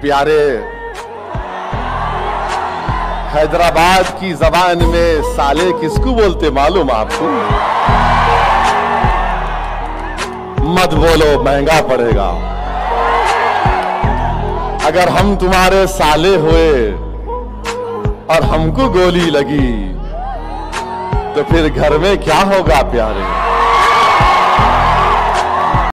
प्यारे। हैदराबाद की जबान में साले किसको बोलते मालूम आपको? मत बोलो, महँगा पड़ेगा। अगर हम तुम्हारे साले हुए और हमको गोली लगी तो फिर घर में क्या होगा प्यारे?